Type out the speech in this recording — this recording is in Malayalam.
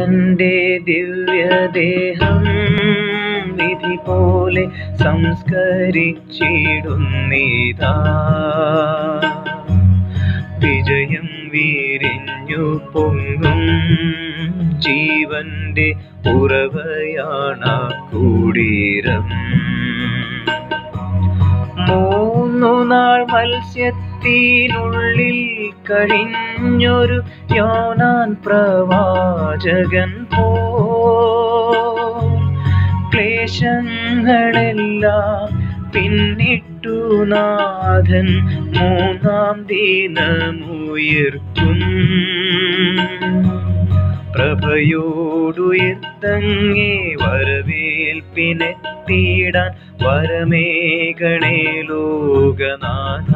നാഥന്റെ ദിവ്യദേഹം വിധി പോലെ സംസ്കരിച്ചിടുന്നീതാ വിജയം വീരിഞ്ഞു പൊങ്ങും ജീവന്റെ ഉറവയാണ കൂടീരം. നാൾ മത്സ്യത്തിനുള്ളിൽ കഴിഞ്ഞൊരു യോനാൻ പ്രവാചകൻ പോ. ക്ലേശങ്ങളെല്ലാം പിന്നിട്ടു നാഥൻ മൂന്നാം ദിനമുയർക്കും പ്രഭയോടുയർത്തങ്ങേ വരമേ ഗണേ ലോകനാഥ